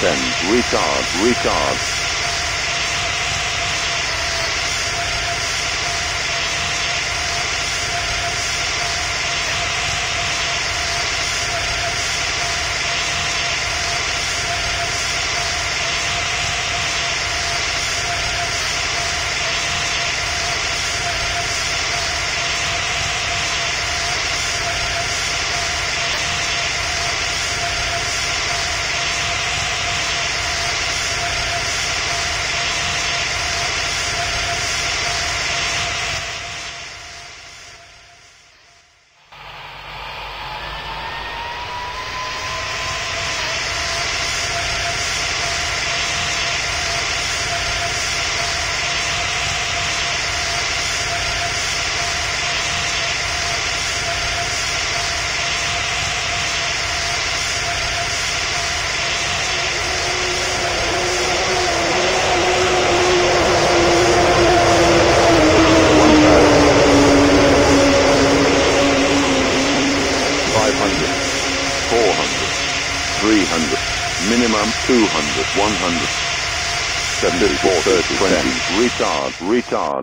descend, retard, retard. 300, minimum 200, 100, 74, 30, 20, retard, retard.